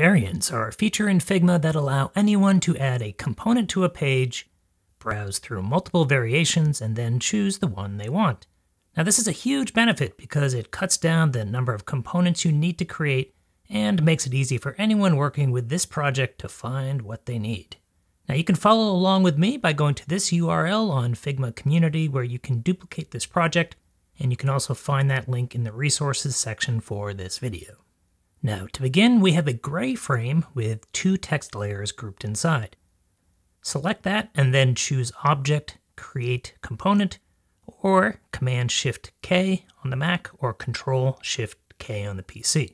Variants are a feature in Figma that allow anyone to add a component to a page, browse through multiple variations, and then choose the one they want. Now this is a huge benefit because it cuts down the number of components you need to create and makes it easy for anyone working with this project to find what they need. Now you can follow along with me by going to this URL on Figma community where you can duplicate this project and you can also find that link in the resources section for this video. Now, to begin, we have a gray frame with two text layers grouped inside. Select that and then choose Object, Create Component, or Command-Shift-K on the Mac or Control-Shift-K on the PC.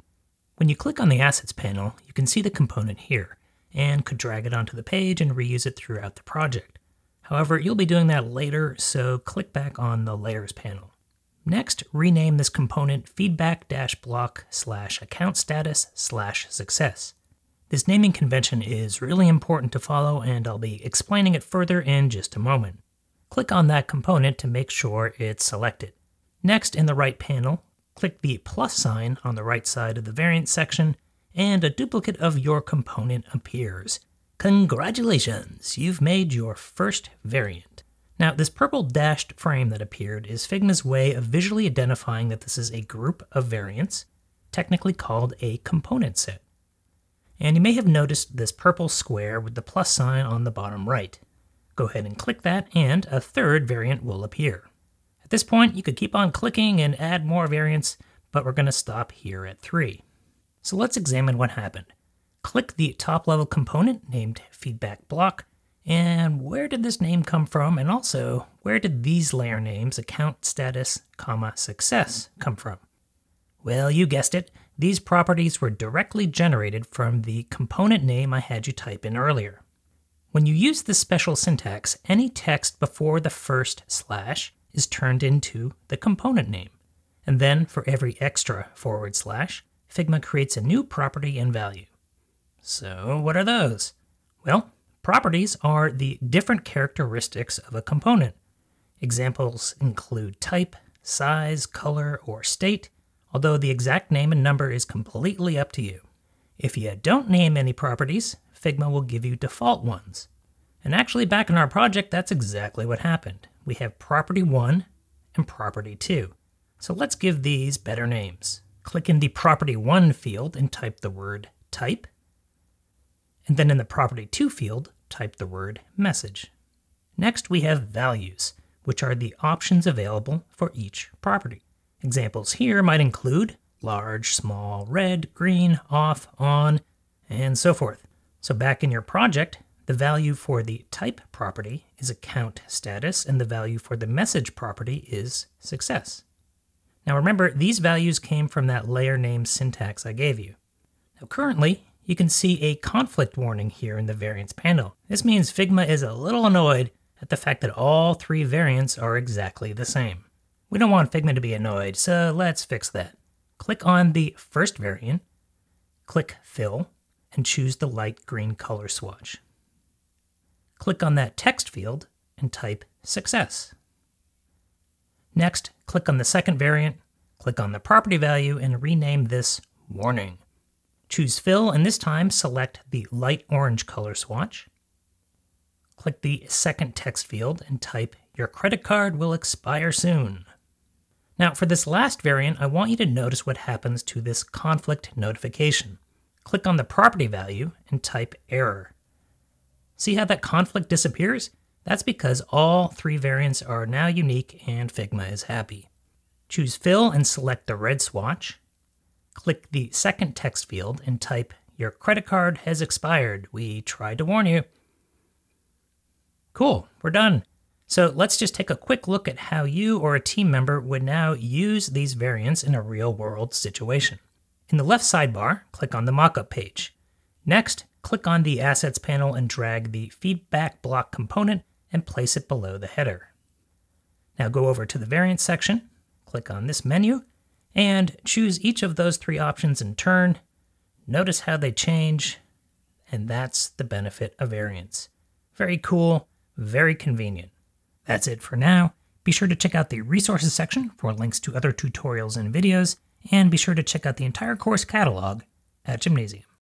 When you click on the Assets panel, you can see the component here, and could drag it onto the page and reuse it throughout the project. However, you'll be doing that later, so click back on the Layers panel. Next, rename this component feedback-block slash account status slash success. This naming convention is really important to follow and I'll be explaining it further in just a moment. Click on that component to make sure it's selected. Next, in the right panel, click the plus sign on the right side of the variant section and a duplicate of your component appears. Congratulations, you've made your first variant. Now, this purple dashed frame that appeared is Figma's way of visually identifying that this is a group of variants, technically called a component set. And you may have noticed this purple square with the plus sign on the bottom right. Go ahead and click that and a third variant will appear. At this point, you could keep on clicking and add more variants, but we're going to stop here at 3. So let's examine what happened. Click the top level component named feedback block and where did this name come from? And also, where did these layer names, account status, comma, success, come from? Well, you guessed it. These properties were directly generated from the component name I had you type in earlier. When you use this special syntax, any text before the first slash is turned into the component name. And then for every extra forward slash, Figma creates a new property and value. So what are those? Well, Properties are the different characteristics of a component. Examples include type, size, color, or state, although the exact name and number is completely up to you. If you don't name any properties, Figma will give you default ones. And actually back in our project, that's exactly what happened. We have property 1 and property 2. So let's give these better names. Click in the property 1 field and type the word type. And then in the property 2 field, type the word message. Next, we have values, which are the options available for each property. Examples here might include large, small, red, green, off, on, and so forth. So back in your project, the value for the type property is account status, and the value for the message property is success. Now remember, these values came from that layer name syntax I gave you. Now currently, you can see a conflict warning here in the variants panel. This means Figma is a little annoyed at the fact that all three variants are exactly the same. We don't want Figma to be annoyed, so let's fix that. Click on the first variant, click Fill, and choose the light green color swatch. Click on that text field and type Success. Next, click on the second variant, click on the property value, and rename this Warning. Choose Fill, and this time select the light orange color swatch. Click the second text field and type, Your credit card will expire soon. Now, for this last variant, I want you to notice what happens to this conflict notification. Click on the property value and type error. See how that conflict disappears? That's because all three variants are now unique and Figma is happy. Choose Fill and select the red swatch click the second text field and type, Your credit card has expired. We tried to warn you. Cool, we're done. So let's just take a quick look at how you or a team member would now use these variants in a real world situation. In the left sidebar, click on the mockup page. Next, click on the Assets panel and drag the feedback block component and place it below the header. Now go over to the variant section, click on this menu, and choose each of those three options in turn. Notice how they change, and that's the benefit of variants. Very cool, very convenient. That's it for now. Be sure to check out the resources section for links to other tutorials and videos, and be sure to check out the entire course catalog at Gymnasium.